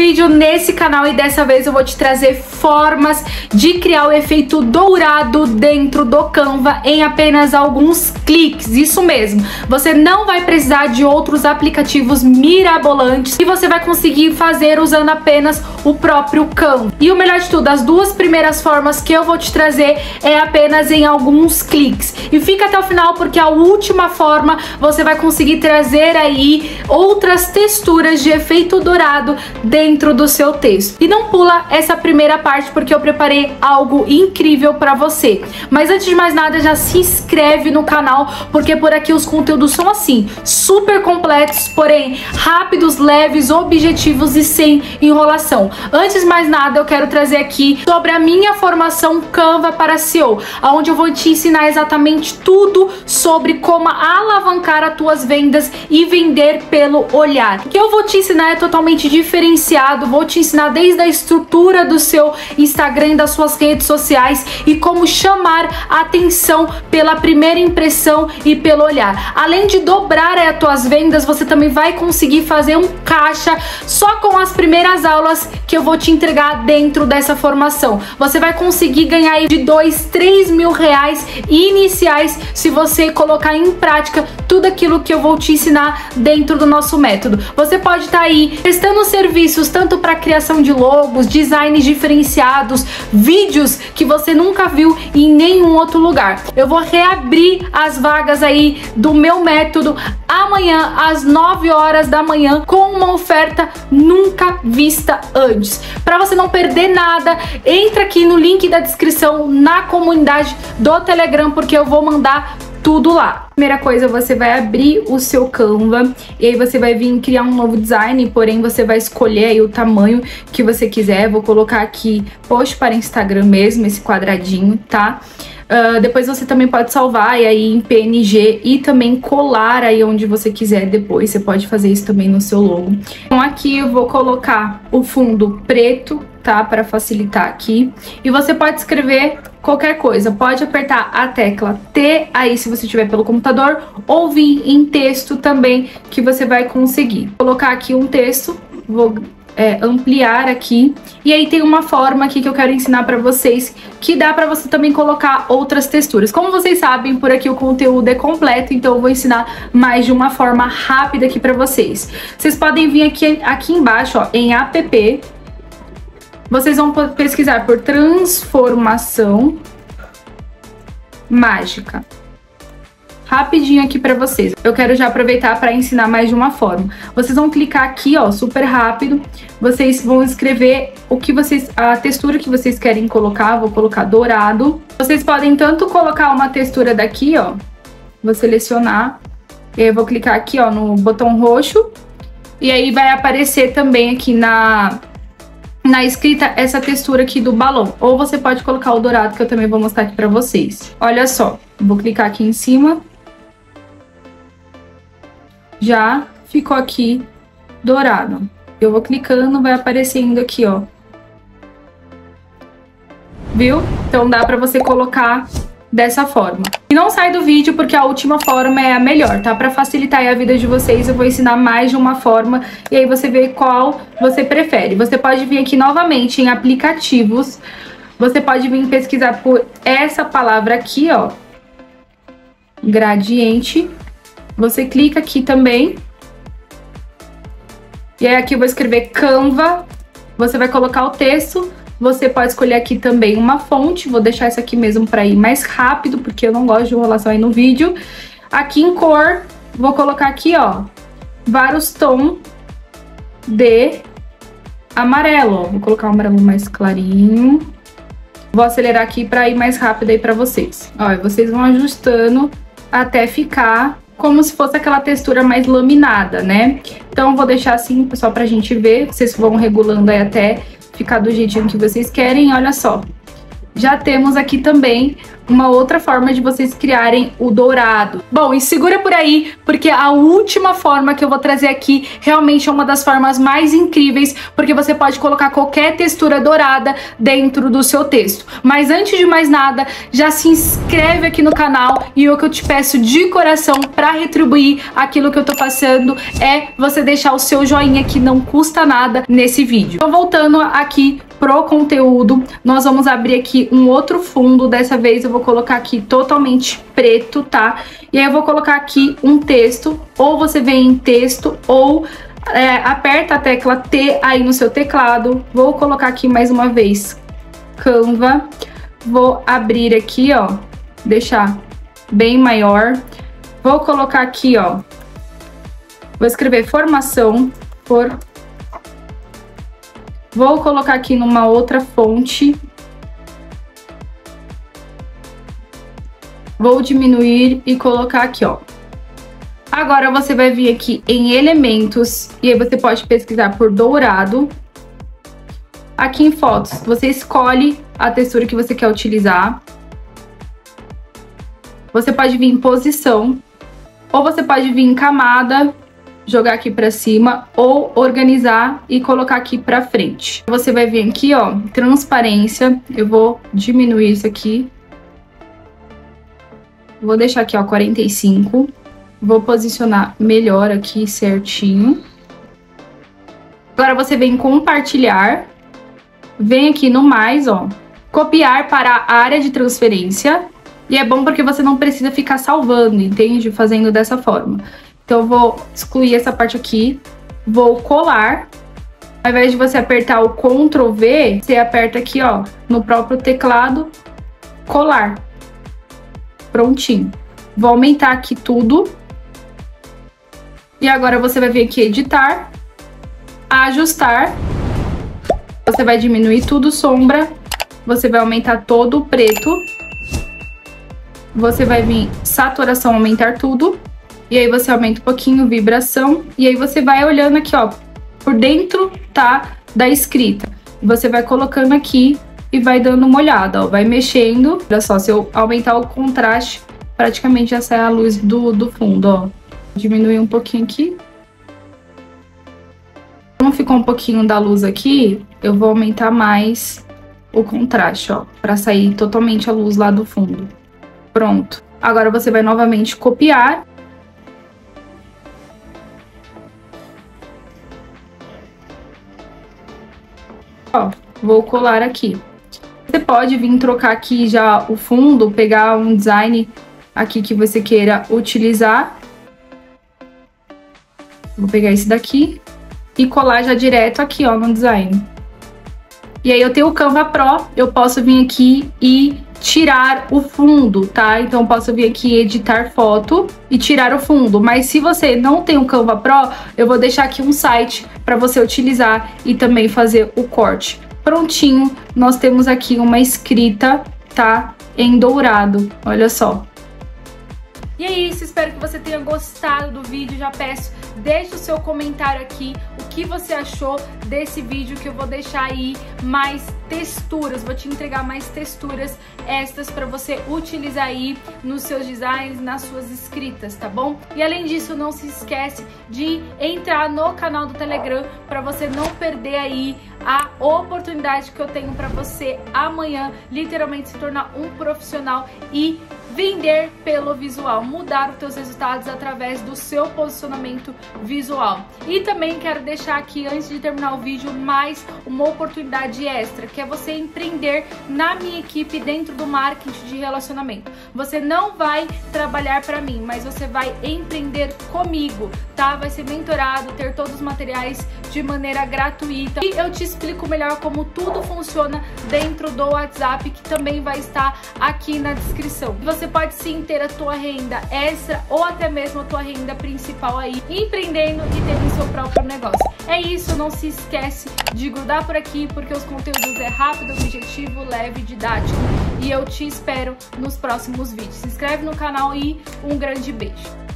vídeo nesse canal e dessa vez eu vou te trazer formas de criar o efeito dourado dentro do Canva em apenas alguns cliques, isso mesmo. Você não vai precisar de outros aplicativos mirabolantes e você vai conseguir fazer usando apenas o próprio Canva. E o melhor de tudo, as duas primeiras formas que eu vou te trazer é apenas em alguns cliques. E fica até o final porque a última forma você vai conseguir trazer aí outras texturas de efeito dourado dentro do seu texto. E não pula essa primeira parte porque eu preparei algo incrível para você. Mas antes de mais nada, já se inscreve no canal porque por aqui os conteúdos são assim, super completos, porém rápidos, leves, objetivos e sem enrolação. Antes de mais nada, eu quero trazer aqui sobre a minha formação Canva para SEO, onde eu vou te ensinar exatamente tudo sobre como alavancar as tuas vendas e vender pelo olhar. O que eu vou te ensinar é totalmente diferenciado, vou te ensinar desde a estrutura do seu Instagram e das suas redes sociais e como chamar atenção pela primeira impressão e pelo olhar. Além de dobrar as tuas vendas, você também vai conseguir fazer um caixa só com as primeiras aulas que eu vou te entregar dentro dessa formação. Você vai conseguir ganhar de 2, 3 mil reais iniciais se você colocar em prática tudo aquilo que eu vou te ensinar dentro do nosso método. Você pode estar tá aí prestando serviços tanto para criação de logos, designs diferenciados, vídeos que você nunca viu em nenhum outro lugar. Eu vou reabrir as vagas aí do meu método amanhã às 9 horas da manhã com uma oferta nunca vista antes. Para você não perder nada, entra aqui no link da descrição na comunidade do Telegram porque eu vou mandar tudo lá. Primeira coisa, você vai abrir o seu Canva e aí você vai vir criar um novo design, porém você vai escolher o tamanho que você quiser. Vou colocar aqui post para Instagram mesmo, esse quadradinho, tá? Uh, depois você também pode salvar aí em PNG e também colar aí onde você quiser depois. Você pode fazer isso também no seu logo. Então aqui eu vou colocar o fundo preto, tá? Para facilitar aqui. E você pode escrever qualquer coisa. Pode apertar a tecla T aí se você estiver pelo computador ou vir em texto também que você vai conseguir. Vou colocar aqui um texto, vou é, ampliar aqui. E aí tem uma forma aqui que eu quero ensinar para vocês, que dá para você também colocar outras texturas. Como vocês sabem, por aqui o conteúdo é completo, então eu vou ensinar mais de uma forma rápida aqui para vocês. Vocês podem vir aqui, aqui embaixo, ó, em app, vocês vão pesquisar por transformação mágica rapidinho aqui para vocês. Eu quero já aproveitar para ensinar mais de uma forma. Vocês vão clicar aqui, ó, super rápido. Vocês vão escrever o que vocês, a textura que vocês querem colocar. Vou colocar dourado. Vocês podem tanto colocar uma textura daqui, ó. Vou selecionar. Eu vou clicar aqui, ó, no botão roxo. E aí vai aparecer também aqui na na escrita essa textura aqui do balão. Ou você pode colocar o dourado, que eu também vou mostrar aqui pra vocês. Olha só, vou clicar aqui em cima já ficou aqui dourado. Eu vou clicando, vai aparecendo aqui, ó. Viu? Então dá pra você colocar dessa forma. E não sai do vídeo porque a última forma é a melhor, tá? Pra facilitar a vida de vocês, eu vou ensinar mais de uma forma e aí você vê qual você prefere. Você pode vir aqui novamente em aplicativos, você pode vir pesquisar por essa palavra aqui, ó, gradiente, você clica aqui também. E aí aqui eu vou escrever Canva. Você vai colocar o texto. Você pode escolher aqui também uma fonte. Vou deixar essa aqui mesmo para ir mais rápido, porque eu não gosto de enrolação aí no vídeo. Aqui em cor, vou colocar aqui, ó, vários tons de amarelo. Vou colocar um amarelo mais clarinho. Vou acelerar aqui para ir mais rápido aí para vocês. Ó, vocês vão ajustando até ficar como se fosse aquela textura mais laminada, né? Então vou deixar assim, só pra gente ver, vocês vão regulando aí até ficar do jeitinho que vocês querem, olha só. Já temos aqui também uma outra forma de vocês criarem o dourado. Bom, e segura por aí, porque a última forma que eu vou trazer aqui realmente é uma das formas mais incríveis, porque você pode colocar qualquer textura dourada dentro do seu texto. Mas antes de mais nada, já se inscreve aqui no canal e o que eu te peço de coração para retribuir aquilo que eu tô passando é você deixar o seu joinha que não custa nada nesse vídeo. Então voltando aqui pro conteúdo, nós vamos abrir aqui um outro fundo, dessa vez eu vou colocar aqui totalmente preto, tá? E aí eu vou colocar aqui um texto, ou você vem em texto, ou é, aperta a tecla T aí no seu teclado. Vou colocar aqui mais uma vez Canva, vou abrir aqui, ó, deixar bem maior. Vou colocar aqui, ó, vou escrever formação, por Vou colocar aqui numa outra fonte. Vou diminuir e colocar aqui, ó. Agora você vai vir aqui em elementos e aí você pode pesquisar por dourado. Aqui em fotos, você escolhe a textura que você quer utilizar. Você pode vir em posição ou você pode vir em camada jogar aqui pra cima ou organizar e colocar aqui pra frente. Você vai vir aqui, ó, transparência. Eu vou diminuir isso aqui. Vou deixar aqui, ó, 45. Vou posicionar melhor aqui certinho. Agora você vem compartilhar. Vem aqui no mais, ó. Copiar para a área de transferência. E é bom porque você não precisa ficar salvando, entende? Fazendo dessa forma. Então eu vou excluir essa parte aqui, vou colar. Ao invés de você apertar o Ctrl V, você aperta aqui, ó, no próprio teclado, colar. Prontinho. Vou aumentar aqui tudo. E agora você vai vir aqui editar, ajustar. Você vai diminuir tudo sombra. Você vai aumentar todo o preto. Você vai vir saturação, aumentar tudo. E aí você aumenta um pouquinho vibração. E aí você vai olhando aqui, ó, por dentro, tá, da escrita. Você vai colocando aqui e vai dando uma olhada, ó, vai mexendo. Olha só, se eu aumentar o contraste, praticamente já sai a luz do, do fundo, ó. Diminuir um pouquinho aqui. Como ficou um pouquinho da luz aqui, eu vou aumentar mais o contraste, ó, pra sair totalmente a luz lá do fundo. Pronto. Agora você vai novamente copiar Ó, vou colar aqui. Você pode vir trocar aqui já o fundo, pegar um design aqui que você queira utilizar. Vou pegar esse daqui e colar já direto aqui, ó, no design. E aí eu tenho o Canva Pro, eu posso vir aqui e tirar o fundo, tá? Então posso vir aqui editar foto e tirar o fundo. Mas se você não tem o Canva Pro, eu vou deixar aqui um site para você utilizar e também fazer o corte. Prontinho, nós temos aqui uma escrita, tá? Em dourado, olha só. E é isso, espero que você tenha gostado do vídeo. Já peço, deixe o seu comentário aqui, o que você achou desse vídeo, que eu vou deixar aí mais texturas, vou te entregar mais texturas extras para você utilizar aí nos seus designs, nas suas escritas, tá bom? E além disso, não se esquece de entrar no canal do Telegram para você não perder aí a oportunidade que eu tenho para você amanhã, literalmente se tornar um profissional e vender pelo visual, mudar os teus resultados através do seu posicionamento visual. E também quero deixar aqui, antes de terminar o vídeo, mais uma oportunidade extra, que é você empreender na minha equipe dentro do marketing de relacionamento. Você não vai trabalhar para mim, mas você vai empreender comigo, tá? Vai ser mentorado, ter todos os materiais de maneira gratuita. E eu te explico melhor como tudo funciona dentro do WhatsApp, que também vai estar aqui na descrição. Você você pode sim ter a tua renda extra ou até mesmo a tua renda principal aí, empreendendo e tendo seu próprio negócio. É isso, não se esquece de grudar por aqui, porque os conteúdos é rápido, objetivo, leve, didático. E eu te espero nos próximos vídeos. Se inscreve no canal e um grande beijo.